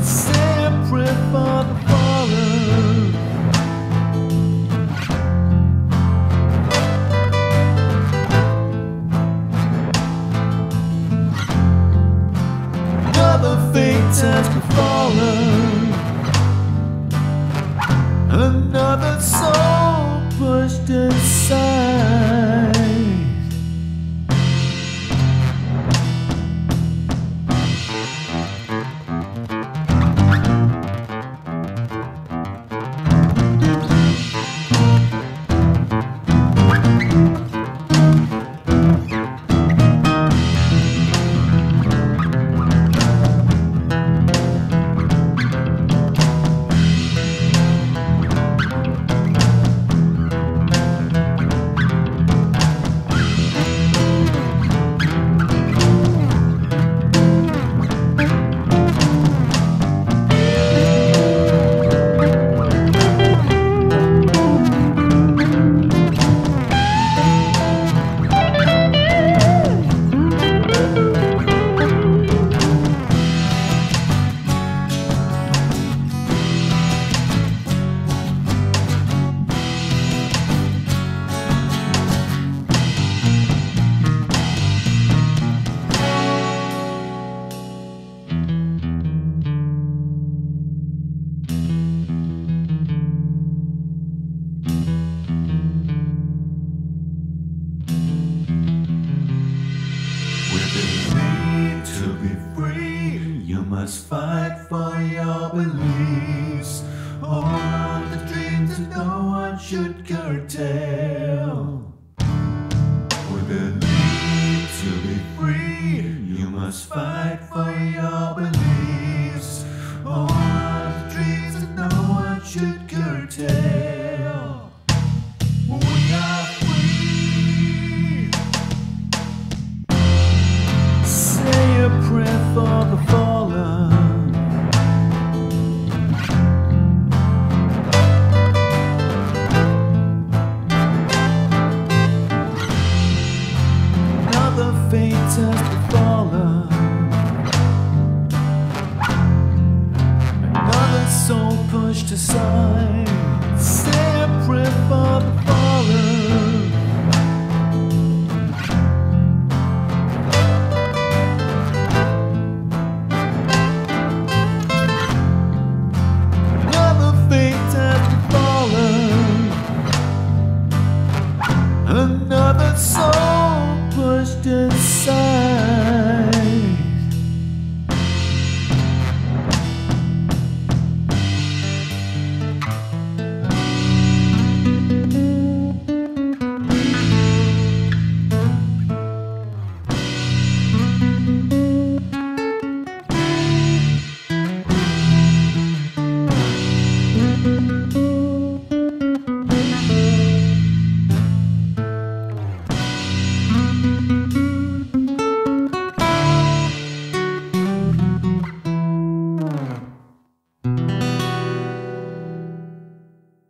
separate for the fallen. Another. Another soul pushed aside. Must fight for your beliefs. On to dreams that no one should curtail. With the need to be free, you must fight for your beliefs. On to dreams that no one should curtail. Has befallen. Another soul pushed aside.